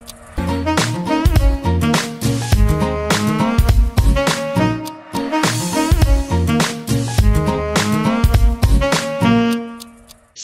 you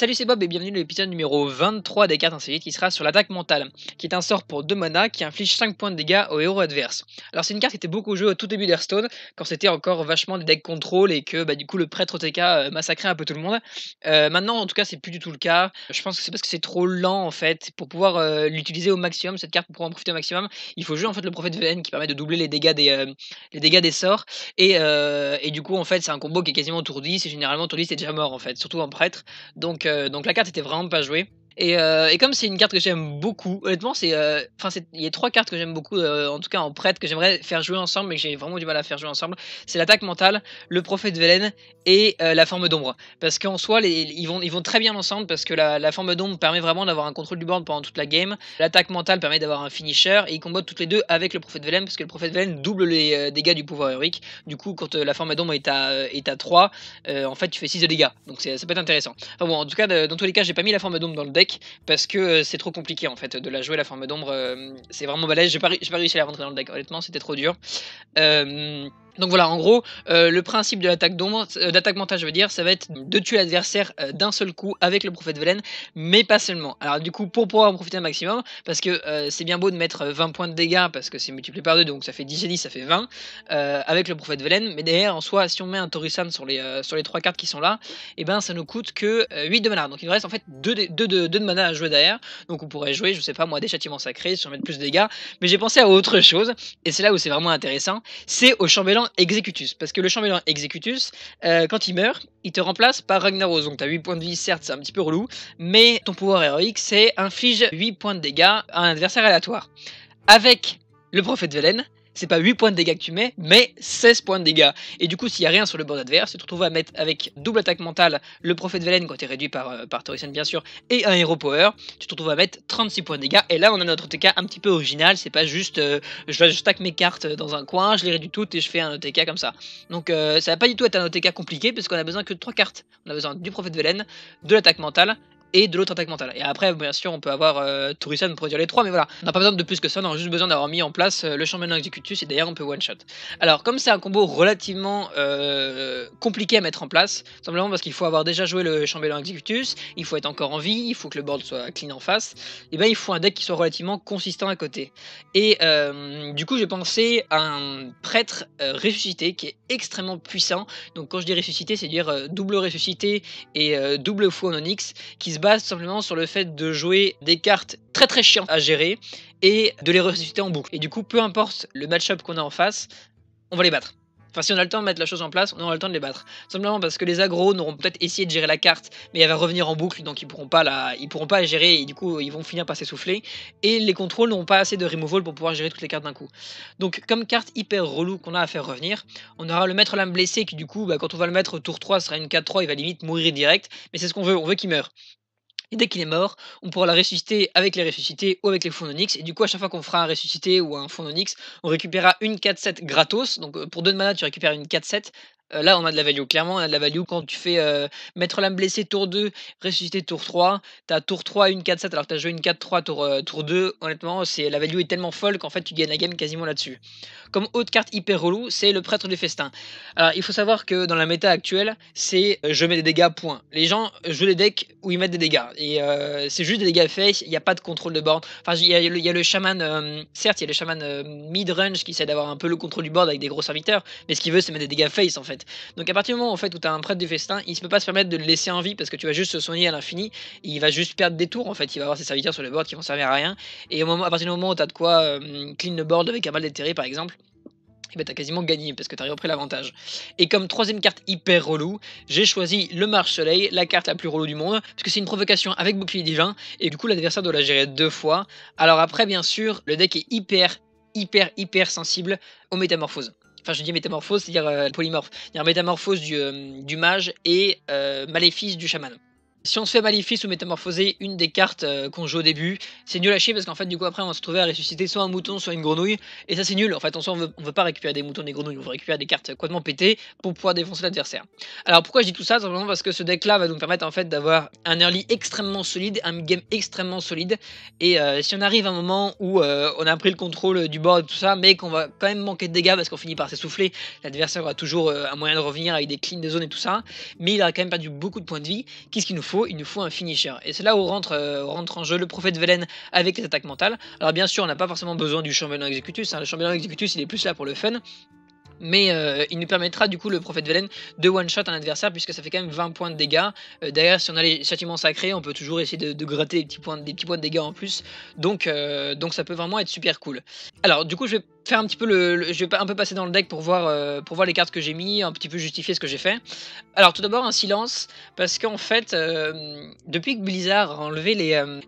Salut c'est Bob et bienvenue dans l'épisode numéro 23 des cartes insolites qui sera sur l'attaque mentale, qui est un sort pour 2 mana qui inflige 5 points de dégâts aux héros adverses. Alors c'est une carte qui était beaucoup jouée au tout début d'Hearthstone, quand c'était encore vachement des decks contrôle et que bah, du coup le prêtre OTK euh, massacrait un peu tout le monde. Euh, maintenant en tout cas c'est plus du tout le cas, je pense que c'est parce que c'est trop lent en fait, pour pouvoir euh, l'utiliser au maximum, cette carte pour pouvoir en profiter au maximum, il faut jouer en fait le prophète Velen qui permet de doubler les dégâts des, les dégâts des sorts, et, et, du coup en fait c'est un combo qui est quasiment tour 10, et généralement tour 10 c'est déjà mort en fait, surtout en prêtre, donc donc la carte était vraiment pas jouée. Euh, et, comme c'est une carte que j'aime beaucoup, honnêtement, c'est, euh, enfin, il y a trois cartes que j'aime beaucoup, euh, en tout cas en prête, que j'aimerais faire jouer ensemble, mais que j'ai vraiment du mal à faire jouer ensemble. C'est l'attaque mentale, le prophète Velen et la forme d'ombre. Parce qu'en soi, les, ils, vont, ils vont très bien ensemble, parce que la, forme d'ombre permet vraiment d'avoir un contrôle du board pendant toute la game. L'attaque mentale permet d'avoir un finisher, et ils combattent toutes les deux avec le prophète Velen, parce que le prophète Velen double les dégâts du pouvoir héroïque. Du coup, quand la forme d'ombre est à, est à 3, en fait, tu fais 6 de dégâts. Donc ça peut être intéressant. Enfin bon, en tout cas, dans tous les cas, j'ai pas mis la forme d'ombre dans le deck parce que euh, c'est trop compliqué en fait de la jouer la forme d'ombre. Euh, c'est vraiment balèze. J'ai pas, pas réussi à la rentrer dans le deck. Honnêtement, c'était trop dur. Euh, donc voilà, en gros, euh, le principe de l'attaque euh, d'attaque mentale, je veux dire, ça va être de tuer l'adversaire euh, d'un seul coup avec le prophète Velen, mais pas seulement. Alors du coup, pour pouvoir en profiter un maximum, parce que c'est bien beau de mettre 20 points de dégâts, parce que c'est multiplié par 2, donc ça fait 10 et 10, ça fait 20, avec le prophète Velen, mais derrière, en soi, si on met un Torusan sur les, sur les 3 cartes qui sont là, et eh ben ça nous coûte que 8 de mana. Donc il nous reste en fait 2 de, de, mana à jouer derrière, donc on pourrait jouer, je sais pas moi, des châtiments sacrés, sur mettre plus de dégâts, mais j'ai pensé à autre chose, et c'est là où c'est vraiment intéressant, c'est au chambellan Executus parce que le chambellan Executus, euh, quand il meurt, il te remplace par Ragnaros. Donc tu as 8 points de vie, certes, c'est un petit peu relou, mais ton pouvoir héroïque, c'est inflige 8 points de dégâts à un adversaire aléatoire. Avec le prophète Velen, c'est pas 8 points de dégâts que tu mets, mais 16 points de dégâts. Et du coup, s'il n'y a rien sur le board adverse, tu te retrouves à mettre avec double attaque mentale, le prophète Velen quand tu es réduit par, euh, par bien sûr, et un héros power, tu te retrouves à mettre 36 points de dégâts. Et là, on a notre OTK un petit peu original, c'est pas juste euh, je, je stack mes cartes dans un coin, je les réduis toutes et je fais un OTK comme ça. Donc euh, ça va pas du tout être un OTK compliqué, parce qu'on a besoin que de 3 cartes. On a besoin du prophète Velen, de l'attaque mentale, et de l'autre attaque mentale. Et après, bien sûr, on peut avoir euh, pour produire les trois, mais voilà, on n'a pas besoin de plus que ça, on a juste besoin d'avoir mis en place euh, le chambellan executus et d'ailleurs on peut one shot. Alors, comme c'est un combo relativement euh, compliqué à mettre en place, simplement parce qu'il faut avoir déjà joué le chambellan executus, il faut être encore en vie, il faut que le board soit clean en face, et ben il faut un deck qui soit relativement consistant à côté. Et euh, du coup, j'ai pensé à un prêtre ressuscité qui est extrêmement puissant. Donc, quand je dis ressuscité, c'est dire double ressuscité et double fou en qui se base simplement sur le fait de jouer des cartes très très chiantes à gérer et de les ressusciter en boucle. Et du coup, peu importe le match-up qu'on a en face, on va les battre. Enfin, si on a le temps de mettre la chose en place, on aura le temps de les battre. Simplement parce que les agros n'auront peut-être essayé de gérer la carte, mais elle va revenir en boucle, donc ils pourront pas la, ils pourront pas la gérer et du coup ils vont finir par s'essouffler. Et les contrôles n'auront pas assez de removal pour pouvoir gérer toutes les cartes d'un coup. Donc comme carte hyper relou qu'on a à faire revenir, on aura le maître lame blessé qui du coup, bah, quand on va le mettre tour 3, sera une 4-3, il va limite mourir direct. Mais c'est ce qu'on veut, on veut qu'il meure. Et dès qu'il est mort, on pourra la ressusciter avec les ressuscités ou avec les fonds d'Onyx. Et du coup, à chaque fois qu'on fera un ressuscité ou un fond d'Onyx, on récupérera une 4-7 gratos. Donc euh, pour 2 de mana, tu récupères une 4-7. Euh, là, on a de la value. Clairement, on a de la value quand tu fais euh, mettre l'âme blessée tour 2, ressusciter tour 3. Tu as tour 3, une 4-7, alors que tu as joué une 4-3 tour, euh, tour 2. Honnêtement, c'est la value est tellement folle qu'en fait, tu gagnes la game quasiment là-dessus. Comme autre carte hyper relou, c'est le prêtre du festin. Alors, il faut savoir que dans la méta actuelle, c'est je mets des dégâts, point. Les gens jouent des decks où ils mettent des dégâts. Et c'est juste des dégâts face, il n'y a pas de contrôle de board. Enfin, il y, a le chaman, certes, il y a le chaman mid-range qui essaie d'avoir un peu le contrôle du board avec des gros serviteurs, mais ce qu'il veut, c'est mettre des dégâts face en fait. Donc à partir du moment où tu as un prêtre du festin, il ne peut pas se permettre de le laisser en vie parce que tu vas juste se soigner à l'infini. Il va juste perdre des tours en fait. Il va avoir ses serviteurs sur le board qui vont servir à rien. Et à partir du moment où tu as de quoi euh, clean le board avec un mal déterré par exemple, et eh ben t'as quasiment gagné parce que t'as repris l'avantage. Et comme troisième carte hyper relou, j'ai choisi le Marche Soleil, la carte la plus relou du monde, parce que c'est une provocation avec bouclier divin, et du coup l'adversaire doit la gérer deux fois. Alors après, bien sûr, le deck est hyper, hyper, hyper sensible aux métamorphoses. Enfin, je dis métamorphose, c'est-à-dire euh, polymorphe. C'est-à-dire métamorphose du, euh, du mage et euh, maléfice du chaman. Si on se fait maléfice ou métamorphoser une des cartes euh, qu'on joue au début, c'est nul à chier parce qu'en fait, du coup, après, on se trouver à ressusciter soit un mouton, soit une grenouille. Et ça, c'est nul. En fait, on, veut, on veut pas récupérer des moutons, des grenouilles. On veut récupérer des cartes complètement pétées pour pouvoir défoncer l'adversaire. Alors, pourquoi je dis tout ça? Simplement parce que ce deck-là va nous permettre en fait d'avoir un early extrêmement solide, un game extrêmement solide. Et euh, si on arrive à un moment où euh, on a pris le contrôle du board et tout ça, mais qu'on va quand même manquer de dégâts parce qu'on finit par s'essouffler, l'adversaire aura toujours un moyen de revenir avec des cleans de zone et tout ça. Mais il aura quand même perdu beaucoup de points de vie. Qu'est-ce qu'il nous faut Il nous faut un fini et c'est là où rentre, euh, rentre en jeu le prophète Velen avec les attaques mentales. Alors bien sûr, on n'a pas forcément besoin du chambellan executus. Hein. Le chambellan executus, il est plus là pour le fun mais euh, il nous permettra du coup le prophète Velen de one shot un adversaire puisque ça fait quand même 20 points de dégâts. Euh, derrière si on a les châtiments sacrés on peut toujours essayer de, gratter des petits, points, de dégâts en plus donc, euh, donc ça peut vraiment être super cool. Alors du coup je vais faire un petit peu le, je vais un peu passer dans le deck pour voir, pour voir les cartes que j'ai mis, un petit peu justifier ce que j'ai fait. Alors tout d'abord un silence parce qu'en fait depuis que Blizzard a enlevé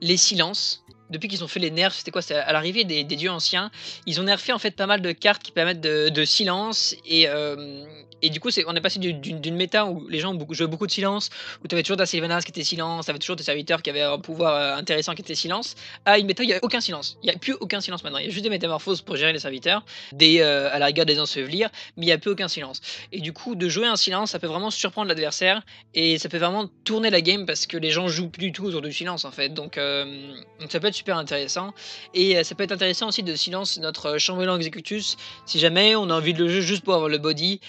les silences depuis qu'ils ont fait les nerfs, c'était quoi C'était à l'arrivée des, dieux anciens. Ils ont nerfé en fait pas mal de cartes qui permettent de, silence et, euh, et du coup, on est passé d'une méta où les gens jouaient beaucoup de silence, où tu avais toujours ta Sylvanas qui était silence, tu avais toujours tes serviteurs qui avaient un pouvoir euh, intéressant qui était silence, à une méta où il n'y a aucun silence. Il n'y a plus aucun silence maintenant. Il y a juste des métamorphoses pour gérer les serviteurs, des, euh, à la rigueur des ensevelir, mais il n'y a plus aucun silence. Et du coup, de jouer un silence, ça peut vraiment surprendre l'adversaire et ça peut vraiment tourner la game parce que les gens jouent plus du tout autour du silence en fait. Donc, euh, ça peut être super intéressant. Et ça peut être intéressant aussi de silence notre chambellan executus si jamais on a envie de le jouer juste pour avoir le body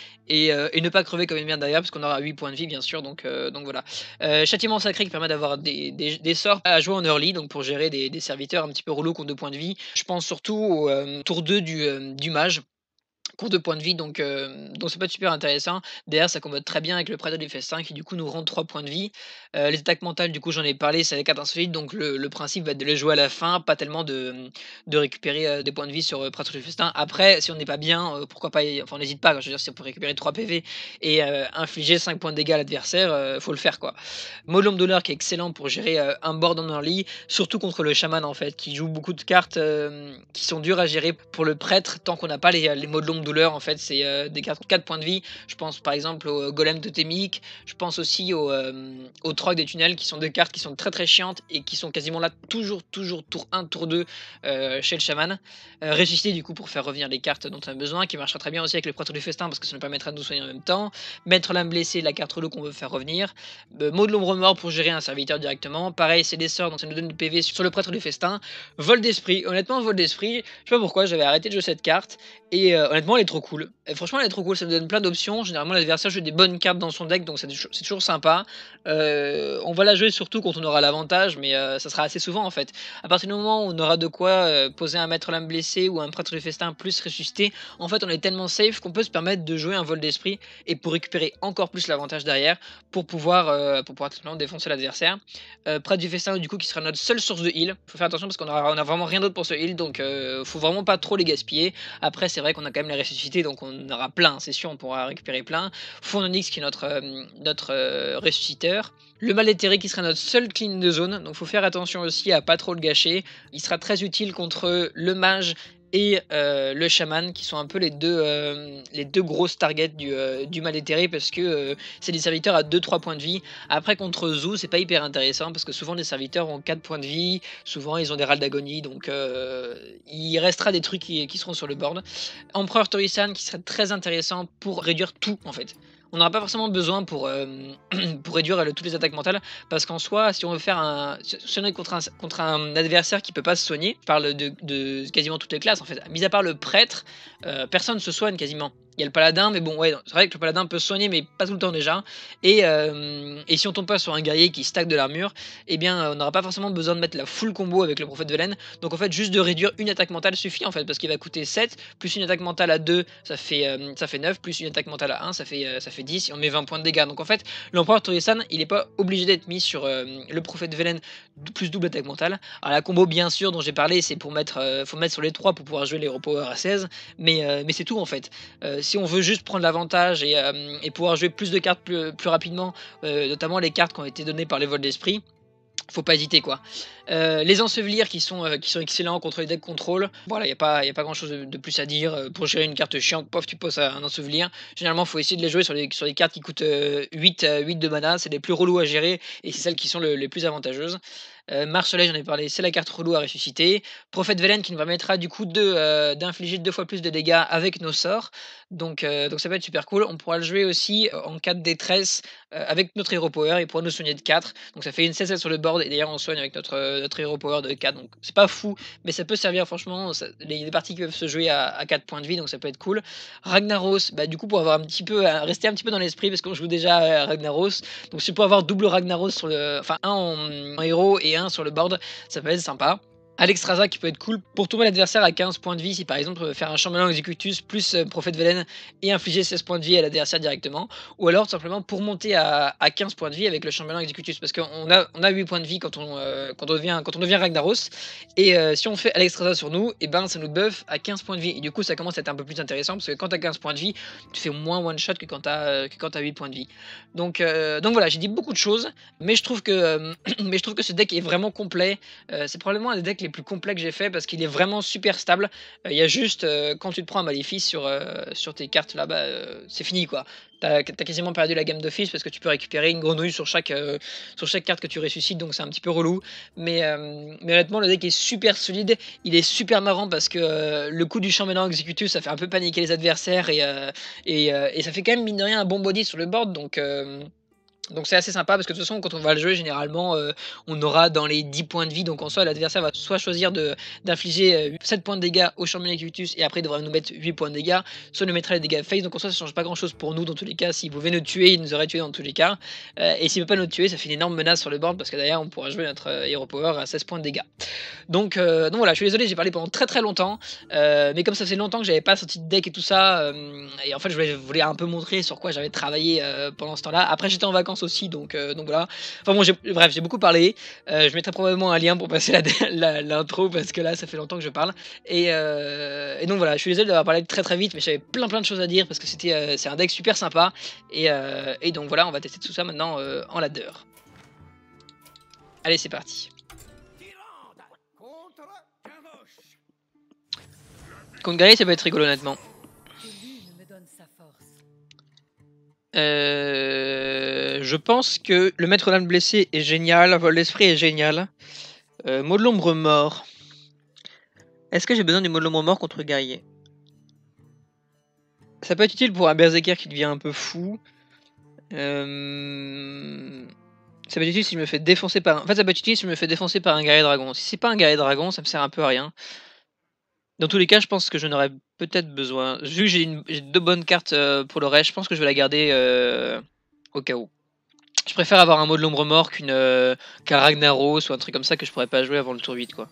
euh, et, ne pas crever comme une merde derrière parce qu'on aura 8 points de vie bien sûr donc, euh, donc voilà. Euh, châtiment sacré qui permet d'avoir des, des, sorts à jouer en early donc pour gérer des, serviteurs un petit peu relous qui ont 2 points de vie. Je pense surtout au tour 2 du, du mage cours de points de vie, donc, euh, donc ça peut être super intéressant. D'ailleurs, ça combat très bien avec le du festin qui du coup nous rend 3 points de vie. Euh, les attaques mentales, du coup, j'en ai parlé, c'est avec 4 insolites, donc le, principe va être de les jouer à la fin, pas tellement de, de récupérer euh, des points de vie sur prêtre du festin. Après, si on n'est pas bien, pourquoi pas, enfin, n'hésite pas, je veux dire, si on peut récupérer 3 PV et infliger 5 points de dégâts à l'adversaire, faut le faire quoi. Modulum douleur qui est excellent pour gérer un board en early, surtout contre le chaman en fait, qui joue beaucoup de cartes qui sont dures à gérer pour le prêtre tant qu'on n'a pas les, les modulum douleur en fait c'est euh, des cartes 4 points de vie. Je pense par exemple au golem totémique je pense aussi au, euh, troc des tunnels qui sont des cartes qui sont très très chiantes et qui sont quasiment là toujours toujours tour 1 tour 2 euh, chez le chaman. Ressusciter du coup pour faire revenir les cartes dont on a besoin qui marchera très bien aussi avec le prêtre du festin parce que ça nous permettra de nous soigner en même temps. Mettre l'âme blessée la carte relou qu'on veut faire revenir. Mot de l'ombre mort pour gérer un serviteur directement. Pareil c'est des sorts dont ça nous donne du PV sur le prêtre du festin. Vol d'esprit. Honnêtement vol d'esprit je sais pas pourquoi j'avais arrêté de jouer cette carte. Et honnêtement elle est trop cool. Et franchement, elle est trop cool, ça nous donne plein d'options. Généralement, l'adversaire joue des bonnes cartes dans son deck, donc c'est toujours sympa. Euh, on va la jouer surtout quand on aura l'avantage, mais euh, ça sera assez souvent en fait. À partir du moment où on aura de quoi euh, poser un maître lame blessé ou un prêtre du festin plus ressuscité, en fait, on est tellement safe qu'on peut se permettre de jouer un vol d'esprit et pour récupérer encore plus l'avantage derrière pour pouvoir, pour pouvoir défoncer l'adversaire. prêtre du festin, du coup, qui sera notre seule source de heal. Faut faire attention parce qu'on a, on a vraiment rien d'autre pour ce heal, donc faut vraiment pas trop les gaspiller. Après, c'est vrai qu'on a quand même la donc on aura plein, c'est sûr, on pourra récupérer plein. Fournonix qui est notre, notre ressusciteur le mal éthéré qui sera notre seul clean de zone, donc faut faire attention aussi à pas trop le gâcher. Il sera très utile contre le mage et euh, le chaman qui sont un peu les deux, euh, grosses targets du, euh, mal éthéré parce que c'est des serviteurs à 2-3 points de vie. Après contre Zou c'est pas hyper intéressant parce que souvent les serviteurs ont 4 points de vie, souvent ils ont des râles d'agonie donc il restera des trucs qui, qui, seront sur le board. Empereur Torisan qui serait très intéressant pour réduire tout en fait on n'aura pas forcément besoin pour, euh, réduire toutes les attaques mentales, parce qu'en soi, si on veut faire un. Si on est contre un, contre un adversaire qui peut pas se soigner, je parle de, quasiment toutes les classes en fait, mis à part le prêtre, euh, personne ne se soigne quasiment. Il y a le paladin, mais bon, ouais, c'est vrai que le paladin peut se soigner, mais pas tout le temps déjà. Et, euh, et si on tombe pas sur un guerrier qui stack de l'armure, eh bien, on n'aura pas forcément besoin de mettre la full combo avec le prophète laine. Donc en fait, juste de réduire une attaque mentale suffit en fait, parce qu'il va coûter 7, plus une attaque mentale à 2, ça fait, euh, ça fait 9, plus une attaque mentale à 1, ça fait, euh, ça fait 10, et on met 20 points de dégâts. Donc en fait, l'empereur Torisan, il n'est pas obligé d'être mis sur le prophète Velen plus double attaque mentale. Alors la combo, bien sûr, dont j'ai parlé, c'est pour mettre, faut mettre sur les 3 pour pouvoir jouer les repower à 16, mais, mais c'est tout en fait. si on veut juste prendre l'avantage euh, et, pouvoir jouer plus de cartes plus, rapidement, euh, notamment les cartes qui ont été données par les vols d'esprit faut pas hésiter quoi. Euh, les ensevelir qui sont, euh, excellents contre les decks contrôle. Voilà, il n'y a, pas, a pas grand chose de, plus à dire. Euh, pour gérer une carte chiante, pof, tu poses un ensevelir. Généralement, il faut essayer de les jouer sur les, cartes qui coûtent 8, 8 de mana. C'est les plus relous à gérer et c'est celles qui sont les plus avantageuses. Euh, j'en ai parlé, c'est la carte relou à ressusciter. Prophète Velen qui nous permettra du coup euh, d'infliger deux fois plus de dégâts avec nos sorts. Donc, euh, donc ça peut être super cool. On pourra le jouer aussi en cas de détresse avec notre Hero Power. Il pourra nous soigner de 4. Donc ça fait une 16 sur le board. Et d'ailleurs, on soigne avec notre, notre Hero Power de 4. Donc c'est pas fou, mais ça peut servir franchement. les, parties qui peuvent se jouer à, 4 points de vie. Donc ça peut être cool. Ragnaros, bah, du coup, pour avoir un petit peu, rester un petit peu dans l'esprit parce qu'on joue déjà à Ragnaros. Donc c'est pour avoir double Ragnaros sur le. Enfin, un en, en héros et sur le board, ça peut être sympa. Alexstrasza qui peut être cool pour tomber l'adversaire à 15 points de vie si par exemple faire un chambellan executus plus euh, prophète Velen et infliger 16 points de vie à l'adversaire directement. Ou alors simplement pour monter à, 15 points de vie avec le chambellan executus parce qu'on a, on a 8 points de vie quand on, euh, quand devient, quand Ragnaros. Et euh, si on fait Alexstrasza sur nous et eh ben ça nous buff à 15 points de vie. Et du coup ça commence à être un peu plus intéressant parce que quand tu as 15 points de vie tu fais moins one shot que quand tu as, as 8 points de vie. Donc, donc voilà j'ai dit beaucoup de choses mais je trouve que, mais je trouve que ce deck est vraiment complet. C'est probablement un des decks les plus complet que j'ai fait parce qu'il est vraiment super stable. Euh, il y a juste, euh, quand tu te prends un maléfice sur, euh, sur tes cartes là, bas c'est fini quoi. T'as as quasiment perdu la gamme d'office parce que tu peux récupérer une grenouille sur chaque, sur chaque carte que tu ressuscites, donc c'est un petit peu relou. Mais, mais honnêtement, le deck est super solide, il est super marrant parce que le coup du chambellan executus, ça fait un peu paniquer les adversaires et, et, et, ça fait quand même, mine de rien, un bon body sur le board, donc... Donc c'est assez sympa parce que de toute façon quand on va le jouer généralement euh, on aura dans les 10 points de vie. Donc en soi l'adversaire va soit choisir d'infliger 7 euh, points de dégâts au champion Executus et après il devra nous mettre 8 points de dégâts soit nous mettra les dégâts face donc en soi ça change pas grand chose pour nous dans tous les cas. S'il pouvait nous tuer il nous aurait tué dans tous les cas. Euh, et s'il peut pas nous tuer ça fait une énorme menace sur le board parce que derrière on pourra jouer notre Hero Power à 16 points de dégâts. Donc, donc voilà je suis désolé j'ai parlé pendant très très longtemps. Mais comme ça fait longtemps que j'avais pas sorti de deck et tout ça et en fait je voulais, je voulais, un peu montrer sur quoi j'avais travaillé pendant ce temps là après j'étais en vacances aussi, donc, euh, donc voilà. Enfin bon, bref, j'ai beaucoup parlé. Euh, je mettrai probablement un lien pour passer l'intro parce que là, ça fait longtemps que je parle. Et, euh, et donc voilà, je suis désolé d'avoir parlé très très vite, mais j'avais plein plein de choses à dire parce que c'était c'est un deck super sympa. Et, et, donc voilà, on va tester tout ça maintenant en ladder. Allez, c'est parti. Contre Gary, ça peut être rigolo honnêtement. Euh, je pense que le maître d'âme blessé est génial, vol d'esprit est génial. Euh, mot de l'ombre mort. Est-ce que j'ai besoin du mot de l'ombre mort contre guerrier Ça peut être utile pour un berserker qui devient un peu fou. Euh, ça peut être utile si je me fais défoncer par un... En ça peut être utile si je me fais défoncer par un guerrier dragon. Si c'est pas un guerrier dragon, ça me sert un peu à rien. Dans tous les cas, je pense que je n'aurais peut-être besoin. Vu que j'ai deux bonnes cartes euh, pour le reste, je pense que je vais la garder euh, au cas où. Je préfère avoir un mot de l'ombre mort euh, qu'un Ragnaros ou un truc comme ça que je pourrais pas jouer avant le tour 8 quoi.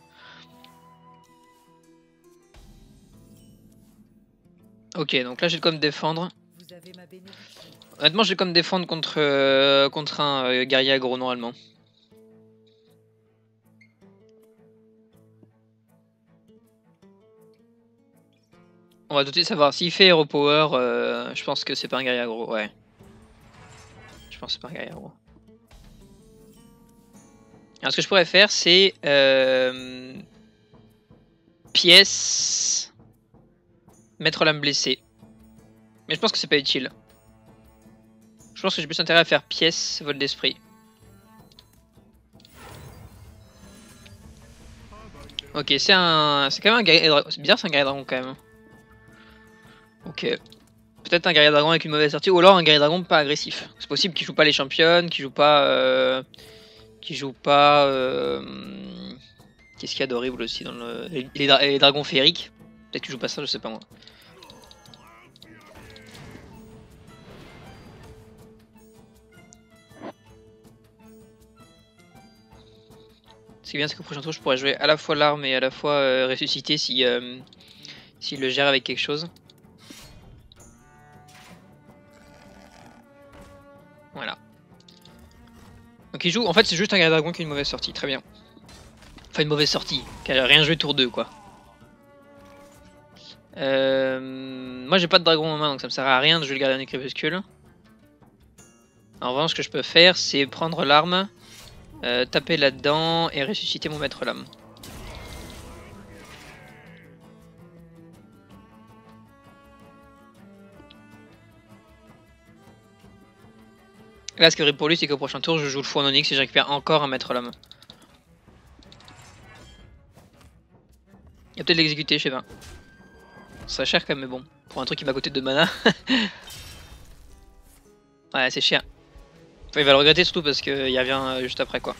Ok, donc là j'ai comme défendre. Honnêtement, j'ai comme défendre contre, contre un guerrier aggro normalement. On va tout de savoir. S'il fait Hero Power, euh, je pense que c'est pas un guerrier aggro, ouais. Je pense que c'est pas un guerrier aggro. Alors ce que je pourrais faire, c'est... Euh, pièce... Mettre l'âme blessée. Mais je pense que c'est pas utile. Je pense que j'ai plus intérêt à faire pièce, vol d'esprit. Ok, c'est un... C'est quand même un guerrier... C'est bizarre, c'est un guerrier dragon quand même. Peut-être un guerrier dragon avec une mauvaise sortie, ou alors un guerrier dragon pas agressif. C'est possible qu'il joue pas les championnes, qu'il joue pas... Euh... Qu'il joue pas... Euh... Qu'est-ce qu'il y a d'horrible aussi dans le... Les, dragons féeriques Peut-être qu'il joue pas ça, je sais pas moi. Ce qui est bien, c'est qu'au prochain tour, je pourrais jouer à la fois l'arme et à la fois euh, ressusciter si, euh, s'il le gère avec quelque chose. Donc il joue, en fait c'est juste un dragon qui a une mauvaise sortie, très bien. Enfin une mauvaise sortie, qui a rien joué tour 2 quoi. Euh, moi j'ai pas de dragon en main donc ça me sert à rien de jouer le gardien du crépuscule. En revanche ce que je peux faire c'est prendre l'arme euh, taper là-dedans et ressusciter mon maître lame. Là, ce qui est horrible pour lui, c'est qu'au prochain tour, je joue le fou en onyx et je récupère encore un maître lame. Il va peut-être l'exécuter, je sais pas. Ça cher quand même, mais bon. Pour un truc qui m'a coûté de mana. ouais, c'est cher. il va le regretter surtout parce qu'il revient euh, juste après, quoi.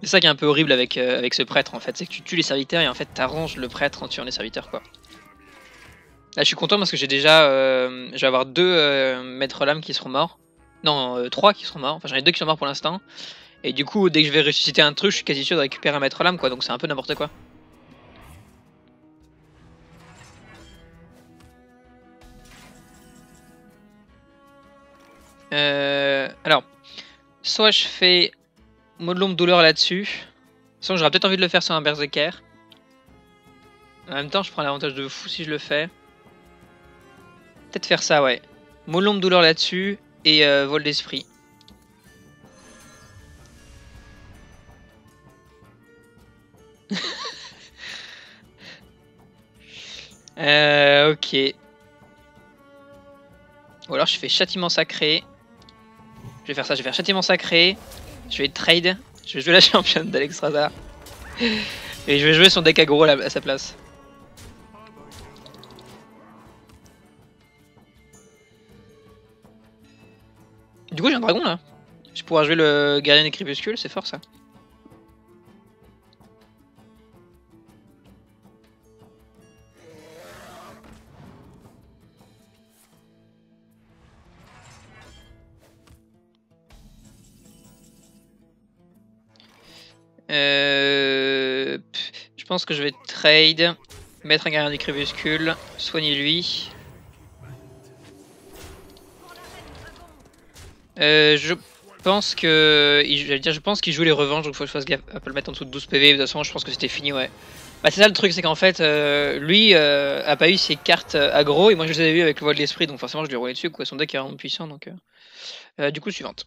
C'est ça qui est un peu horrible avec, euh, avec ce prêtre, en fait. C'est que tu tues les serviteurs et en fait, t'arranges le prêtre en tuant les serviteurs, quoi. Là, je suis content parce que j'ai déjà... Euh, je vais avoir deux maîtres lames qui seront morts. Non, trois qui seront morts. Enfin, j'en ai deux qui sont morts pour l'instant. Et du coup, dès que je vais ressusciter un truc, je suis quasi sûr de récupérer un maître lame, quoi. Donc c'est un peu n'importe quoi. Euh, alors, soit je fais de douleur là-dessus, soit j'aurais peut-être envie de le faire sur un berserker. En même temps, je prends l'avantage de fou si je le fais. Peut-être faire ça, ouais. De douleur là-dessus et euh, vol d'esprit. euh, ok. Ou alors je fais châtiment sacré. Je vais faire ça, je vais faire châtiment sacré. Je vais trade. Je vais jouer la championne d'Alex. Et je vais jouer son deck aggro à sa place. Du coup j'ai un dragon là. Je pourrais jouer le gardien des crépuscules, c'est fort ça. Euh, je pense que je vais trade, mettre un gardien du crépuscule, soigner lui. Euh, je pense que. J'allais dire, je pense qu'il joue les revanches, donc faut que je fasse gaffe à pas le mettre en dessous de 12 PV. De toute façon, je pense que c'était fini, ouais. Bah, c'est ça le truc, c'est qu'en fait, euh, lui a pas eu ses cartes aggro, et moi je les avais vu avec le voile de l'esprit, donc forcément je lui ai roulé dessus, quoi. Son deck est vraiment puissant, donc. du coup, suivante.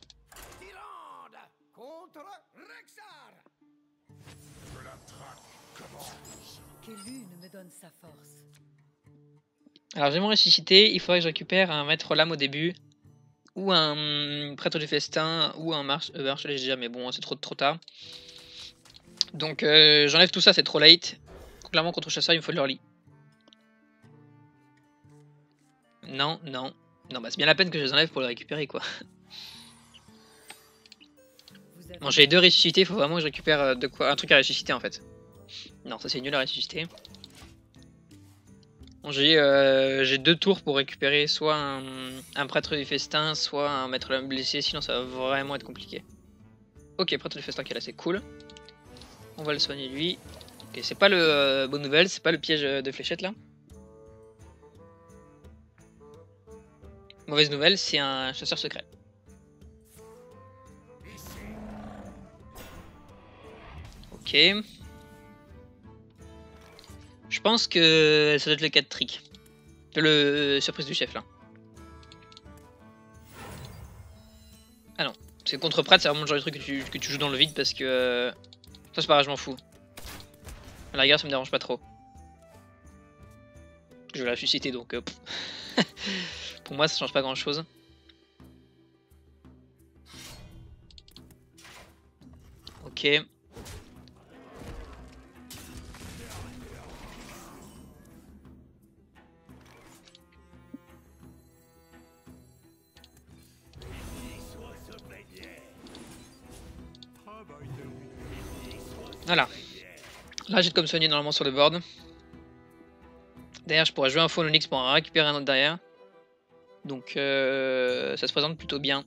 Alors j'ai mon ressuscité, il faudrait que je récupère un maître lame au début, ou un prêtre du festin, ou un marche, euh, marche léger, mais bon c'est trop trop tard. Donc euh, j'enlève tout ça, c'est trop late. Clairement contre chasseur il me faut de l'early. Non, non. Non bah c'est bien la peine que je les enlève pour les récupérer quoi. Bon j'ai deux ressuscités, faut vraiment que je récupère euh, de quoi un truc à ressusciter en fait. Non ça c'est nul à ressusciter. Euh, j'ai deux tours pour récupérer soit un, prêtre du festin, soit un maître blessé, sinon ça va vraiment être compliqué. Ok, prêtre du festin qui est là, c'est cool. On va le soigner lui. Ok, c'est pas le euh, bonne nouvelle, c'est pas le piège de fléchette là. Mauvaise nouvelle, c'est un chasseur secret. Ok. Je pense que ça doit être le cas de trick. Le euh, surprise du chef là. Ah non, c'est contre Pratt, c'est vraiment le genre de truc que tu, joues dans le vide parce que... Euh, ça c'est pareil, je m'en fous. La guerre ça me dérange pas trop. Je vais la ressusciter donc... Euh, pour moi ça change pas grand chose. Ok. Voilà. Là, j'ai comme soigner normalement sur le board. Derrière, je pourrais jouer un Onyx pour en récupérer un autre derrière. Donc, euh, ça se présente plutôt bien.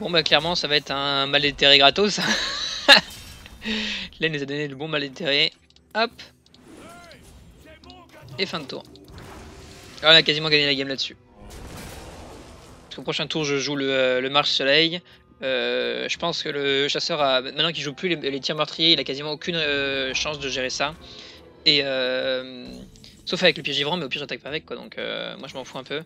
Bon bah clairement ça va être un mal déterré gratos. Il nous a donné le bon mal déterré. Hop. Et fin de tour. Ah, on a quasiment gagné la game là-dessus. Au prochain tour, je joue le, euh, Marche Soleil. Euh, je pense que le chasseur, a, maintenant qu'il joue plus les, tirs meurtriers, il a quasiment aucune euh, chance de gérer ça. Et sauf avec le piège givrant, mais au pire j'attaque pas avec quoi, donc moi je m'en fous un peu.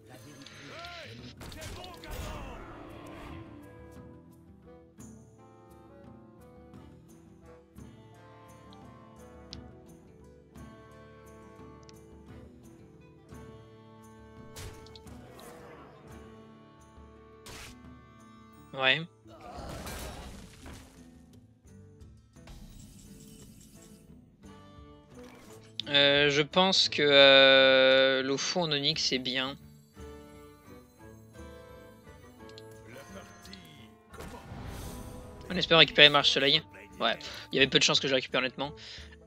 Ouais. Euh, je pense que euh, le fond en onyx c'est bien. On espère récupérer Marche Soleil. Ouais, il y avait peu de chances que je récupère honnêtement.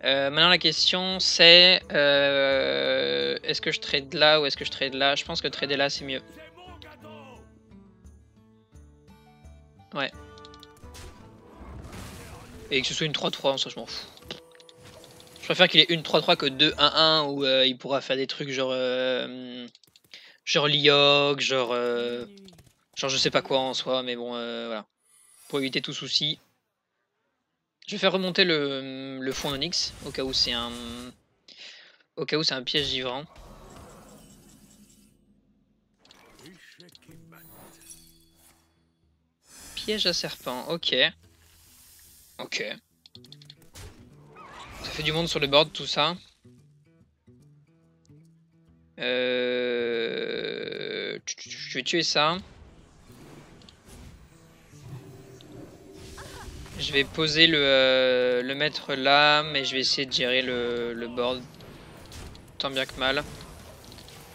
Euh, maintenant la question c'est est-ce que je trade là ou est-ce que je trade là? Je pense que trader là c'est mieux. Ouais. Et que ce soit une 3-3, ça je m'en fous. Je préfère qu'il ait une 3-3 que 2-1-1 où euh, il pourra faire des trucs genre... Euh, genre Liog, genre... Euh, genre je sais pas quoi en soi, mais bon, voilà. Pour éviter tout souci. Je vais faire remonter le, le fond Onyx, au cas où c'est un... Au cas où c'est un piège givrant. Piège à serpent, ok. Ok. Ça fait du monde sur le board tout ça. Euh... Je vais tuer ça. Je vais poser le, euh, le mettre là, mais je vais essayer de gérer le, le board tant bien que mal.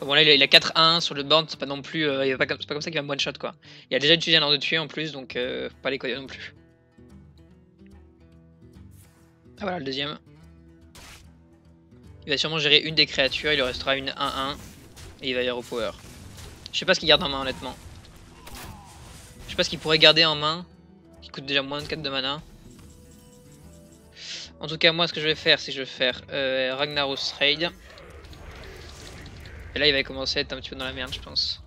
Bon là il a 4-1 sur le board, c'est pas non plus, euh, c'est pas, comme ça qu'il va me one shot quoi. Il a déjà utilisé un ordre de tuer en plus, donc euh, faut pas les coder non plus. Ah voilà le deuxième. Il va sûrement gérer une des créatures, il lui restera une 1-1 et il va y avoir au power. Je sais pas ce qu'il garde en main honnêtement. Je sais pas ce qu'il pourrait garder en main, qui coûte déjà moins de 4 de mana. En tout cas moi ce que je vais faire c'est que je vais faire euh, Ragnaros Raid. Et là, il va commencer à être un petit peu dans la merde, je pense.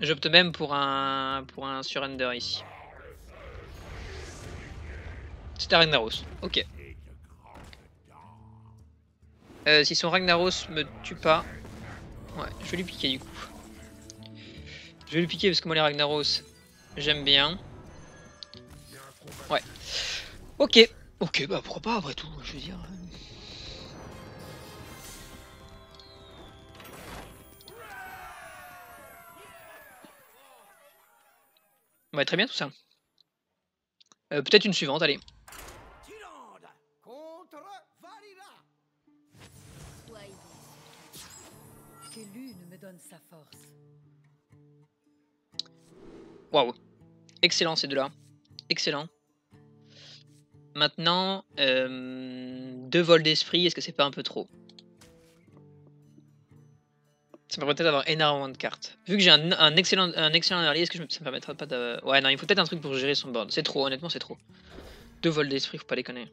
J'opte même pour un pour un surrender ici. C'était Ragnaros, ok. Euh, si son Ragnaros me tue pas... Ouais, je vais lui piquer du coup. Je vais lui piquer parce que moi les Ragnaros, j'aime bien. Ouais. Ok. Ok, bah pourquoi pas après tout, je veux dire. Ouais, très bien tout ça. Euh, Peut-être une suivante, allez. Waouh. Excellent ces deux-là. Excellent. Maintenant, euh, deux vols d'esprit, est-ce que c'est pas un peu trop? Ça me permettrait d'avoir énormément de cartes. Vu que j'ai un, excellent, un excellent early, est-ce que ça me permettrait pas de... Ouais, non, il faut peut-être un truc pour gérer son board. C'est trop, honnêtement, c'est trop. Deux vols d'esprit, faut pas les connaître.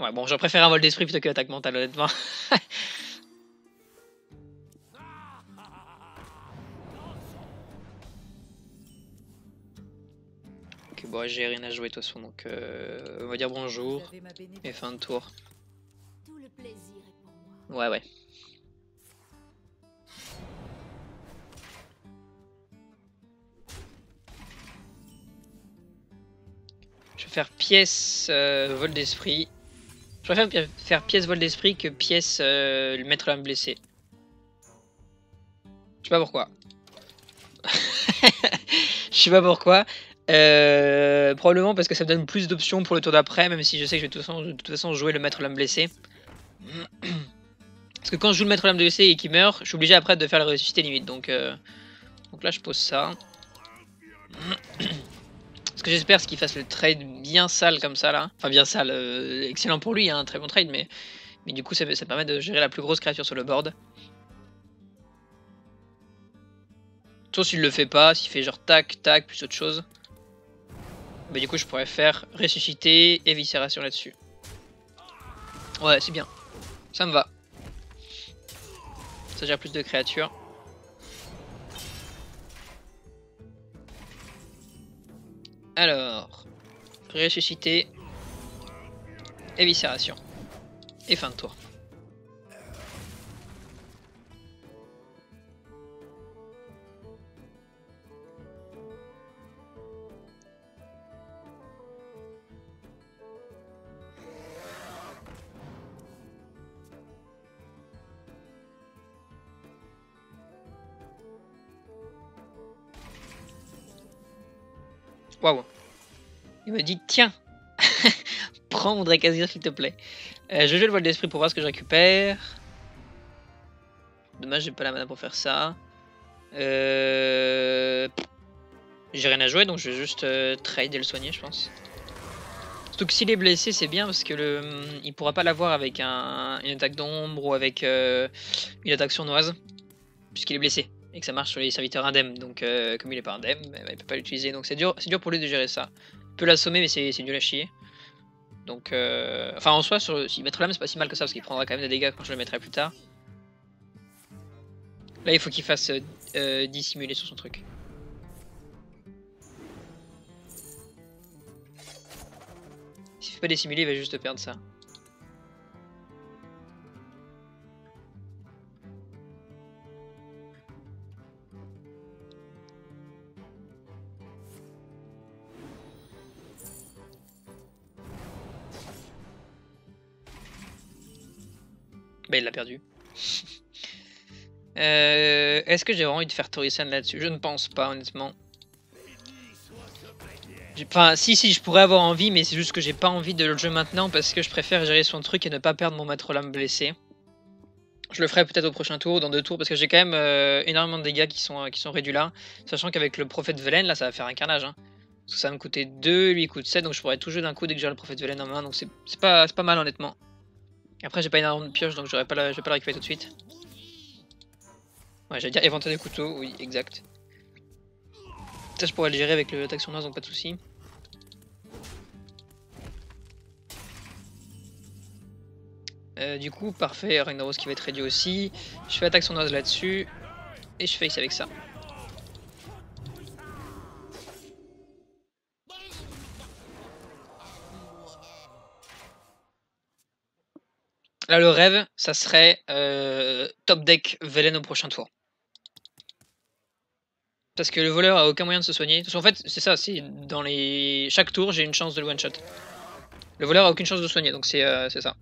Ouais, bon, je préfère un vol d'esprit plutôt que l'attaque mentale, honnêtement. ok, bon, j'ai rien à jouer de toute façon, donc euh, on va dire bonjour et fin de tour. Ouais, ouais. Faire pièce euh, vol d'esprit. Je préfère faire pièce vol d'esprit que pièce euh, le mettre l'âme blessée. Je sais pas pourquoi. Je sais pas pourquoi. Euh, probablement parce que ça me donne plus d'options pour le tour d'après, même si je sais que je vais de toute façon, de toute façon jouer le maître l'âme blessé. Parce que quand je joue le maître l'âme blessé et qu'il meurt, je suis obligé après de faire le ressusciter limite. Donc, donc là, je pose ça. J'espère, qu'il fasse le trade bien sale comme ça là. Enfin, bien sale, euh, excellent pour lui, un hein, très bon trade, mais, mais du coup, ça, permet de gérer la plus grosse créature sur le board. Sauf s'il le fait pas, s'il fait genre tac, tac, plus autre chose. Bah, du coup, je pourrais faire ressusciter et viscération là-dessus. Ouais, c'est bien. Ça me va. Ça gère plus de créatures. Alors, ressuscité, éviscération. Et fin de tour. Waouh. Il me dit tiens, prends mon Drakazir s'il te plaît. Euh, je joue le vol d'esprit pour voir ce que je récupère. Dommage, j'ai pas la mana pour faire ça. Euh... J'ai rien à jouer, donc je vais juste euh, trade et le soigner, je pense. Surtout que s'il est blessé, c'est bien parce que il pourra pas l'avoir avec un, une attaque d'ombre ou avec euh, une attaque sournoise, puisqu'il est blessé et que ça marche sur les serviteurs indemnes. Donc, euh, comme il est pas indemne, bah, il peut pas l'utiliser. Donc, c'est dur, c'est dur pour lui de gérer ça. Il peut l'assommer, mais c'est nul à chier. Donc, euh... enfin, en soi, sur, s'il mettre l'âme, c'est pas si mal que ça parce qu'il prendra quand même des dégâts quand je le mettrai plus tard. Là, il faut qu'il fasse euh, dissimuler sur son truc. S'il fait pas dissimuler, il va juste perdre ça. Bah il l'a perdu. euh, Est-ce que j'ai vraiment envie de faire Torisan là-dessus? Je ne pense pas honnêtement. Enfin, si, si, je pourrais avoir envie, mais c'est juste que j'ai pas envie de le jouer maintenant parce que je préfère gérer son truc et ne pas perdre mon maître lame blessé. Je le ferai peut-être au prochain tour, dans deux tours, parce que j'ai quand même euh, énormément de dégâts qui sont, euh, qui sont réduits là. Sachant qu'avec le prophète Velen, là, ça va faire un carnage. Hein. Parce que ça va me coûter 2, lui il coûte 7, donc je pourrais tout jouer d'un coup dès que j'ai le prophète Velen en main. Donc c'est pas, pas mal honnêtement. Après, j'ai pas énormément de pioche, donc pas la, je vais pas la récupérer tout de suite. Ouais, j'allais dire éventer des couteaux, oui, exact. Ça, je pourrais le gérer avec l'attaque sournoise, donc pas de soucis. Euh, du coup, parfait, Ragnaros qui va être réduit aussi. Je fais attaque sournoise là-dessus. Et je face avec ça. Là, le rêve, ça serait euh, top deck Velen au prochain tour. Parce que le voleur a aucun moyen de se soigner. Parce qu'en fait, c'est ça, c'est dans les. Chaque tour, j'ai une chance de le one-shot. Le voleur a aucune chance de soigner, donc c'est euh, ça.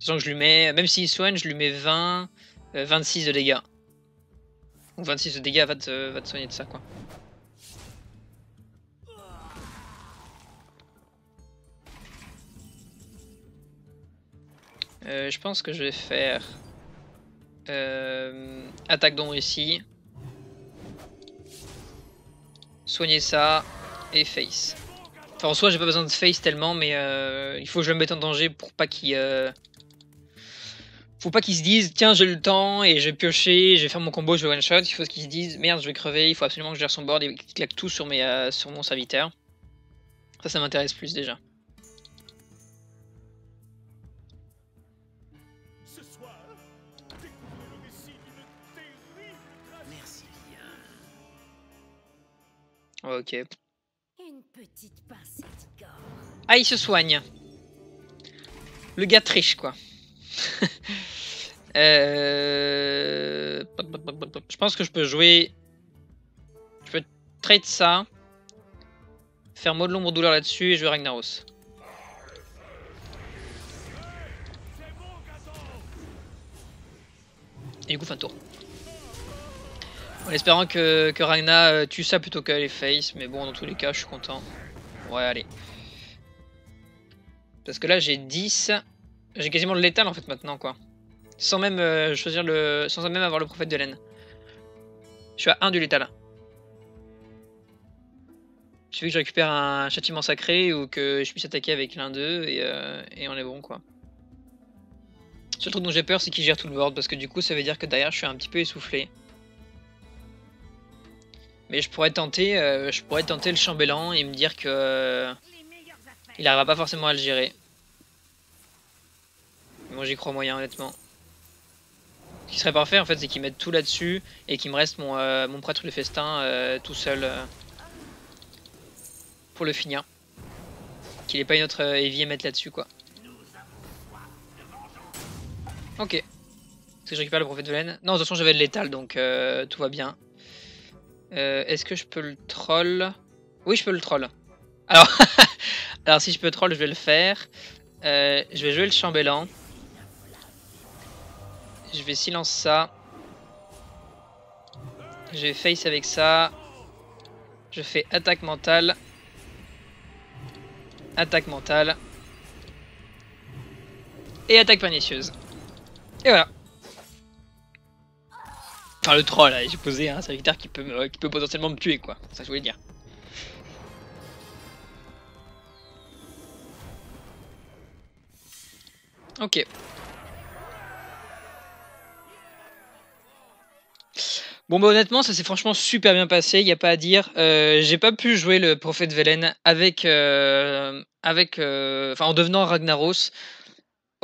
Sachant que je lui mets, même s'il soigne, je lui mets 20, 26 euh, de dégâts. Donc 26 de dégâts va te, va te soigner de ça, quoi. Euh, je pense que je vais faire euh, attaque d'ombre ici. Soigner ça et face. Enfin en soi j'ai pas besoin de face tellement mais euh, il faut que je le mette en danger pour pas qu'il... Faut pas qu'ils se disent tiens j'ai le temps et je vais piocher, je vais faire mon combo, je vais one shot. Il faut qu'ils se disent merde je vais crever, il faut absolument que je gère son board et qu'il claque tout sur, sur mon serviteur. Ça ça m'intéresse plus déjà. Ok. Ah, il se soigne. Le gars triche, quoi. euh... Je pense que je peux jouer... Je peux trade ça. Faire mot de l'ombre douleur là-dessus et jouer Ragnaros. Et du coup, fin de tour. En espérant que, que Ragna euh, tue ça plutôt qu'elle les face, mais bon, dans tous les cas, je suis content. Ouais, allez. Parce que là, j'ai 10. J'ai quasiment le létal en fait maintenant, quoi. Sans même euh, choisir le. Sans même avoir le prophète de laine. Je suis à 1 du létal. Il suffit que je récupère un châtiment sacré ou que je puisse attaquer avec l'un d'eux et, euh, et on est bon, quoi. Le seul truc dont j'ai peur, c'est qu'il gère tout le board parce que du coup, ça veut dire que derrière, je suis un petit peu essoufflé. Mais je pourrais tenter, euh, je pourrais tenter le chambellan et me dire que euh, il n'arrivera pas forcément à le gérer. moi j'y crois moyen honnêtement. Ce qui serait parfait en fait c'est qu'il mette tout là-dessus et qu'il me reste mon, euh, mon prêtre de festin tout seul pour le finir. Qu'il ait pas une autre heavy à mettre là-dessus, quoi. Ok. Est-ce que je récupère le prophète de laine Non, de toute façon, j'avais de l'étal, donc tout va bien. Euh, Est-ce que je peux le troll? Oui, je peux le troll. Alors, Alors si je peux troll, je vais le faire. Euh, je vais jouer le chambellan. Je vais silence ça. Je vais face avec ça. Je fais attaque mentale. Attaque mentale. Et attaque pernicieuse. Et voilà. Enfin le troll, j'ai posé un serviteur qui peut, me- qui peut potentiellement me tuer quoi. Ça je voulais dire. Ok. Bon bah honnêtement ça s'est franchement super bien passé, il a pas à dire. Euh, J'ai pas pu jouer le prophète Velen avec, euh, avec, euh, en devenant Ragnaros.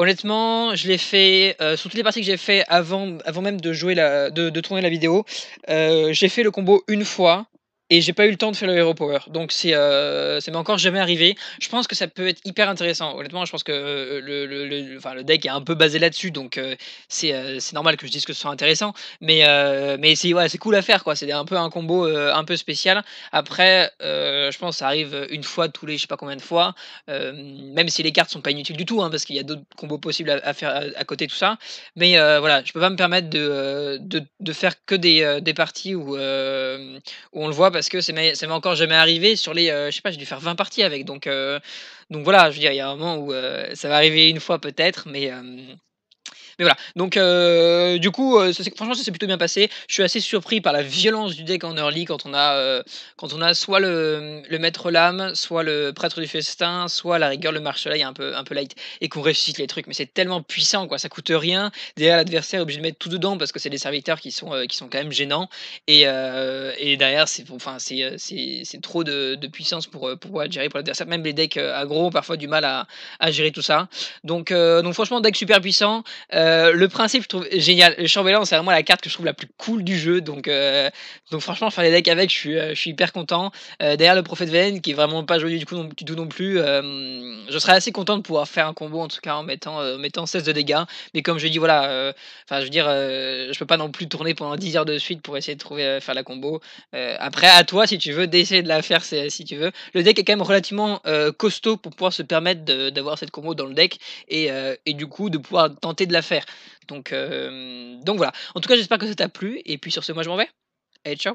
Honnêtement, je l'ai fait euh, sur toutes les parties que j'ai fait avant, avant même de jouer la, de, tourner la vidéo. euh, j'ai fait le combo une fois et j'ai pas eu le temps de faire le hero power. Donc c'est, euh, ça m'est encore jamais arrivé. Je pense que ça peut être hyper intéressant. Honnêtement, je pense que euh, le, le, le- deck est un peu basé là-dessus, donc euh, c'est, euh, c'est normal que je dise que ce soit intéressant. Mais, mais c'est, ouais, c'est cool à faire, quoi. C'est un peu un combo un peu spécial. Après, je pense que ça arrive une fois tous les je sais pas combien de fois. Même si les cartes sont pas inutiles du tout, hein, parce qu'il y a d'autres combos possibles à, faire à, côté tout ça. Mais voilà, je peux pas me permettre de, de, de faire que des, des parties où, où on le voit parce que ça m'est encore jamais arrivé sur les, euh, je sais pas, j'ai dû faire 20 parties avec. Donc, euh, donc voilà, je veux dire, il y a un moment où euh, ça va arriver une fois peut-être, mais, mais voilà. Donc euh, du coup, euh, franchement, ça s'est plutôt bien passé. Je suis assez surpris par la violence du deck en early quand on a, euh, quand on a soit le, le maître lame, soit le prêtre du festin, soit la rigueur le marche-soleil un peu, un peu light et qu'on ressuscite les trucs. Mais c'est tellement puissant, quoi. Ça coûte rien. Derrière l'adversaire est obligé de mettre tout dedans parce que c'est des serviteurs qui sont, qui sont quand même gênants. Et, et derrière, c'est enfin, trop de, puissance pour, pour gérer pour l'adversaire. Même les decks aggro ont parfois du mal à, à gérer tout ça. Donc, donc franchement, deck super puissant. Le principe, je trouve génial. Le chambellan, c'est vraiment la carte que je trouve la plus cool du jeu. Donc, euh, donc franchement, faire les decks avec, je suis, euh, je suis hyper content. Euh, derrière le prophète Velen, qui est vraiment pas joli du, coup, non, tout non plus, euh, je serais assez content de pouvoir faire un combo en tout cas en mettant, euh, mettant 16 de dégâts. Mais comme je dis, voilà, euh, enfin, je veux dire, euh, je peux pas non plus tourner pendant 10 heures de suite pour essayer de trouver euh, faire la combo. Euh, après, à toi, si tu veux, d'essayer de la faire, si tu veux. Le deck est quand même relativement euh, costaud pour pouvoir se permettre d'avoir cette combo dans le deck et, euh, et du coup de pouvoir tenter de la faire. Donc, euh, donc voilà. En tout cas, j'espère que ça t'a plu. Et puis sur ce, moi je m'en vais. Allez, ciao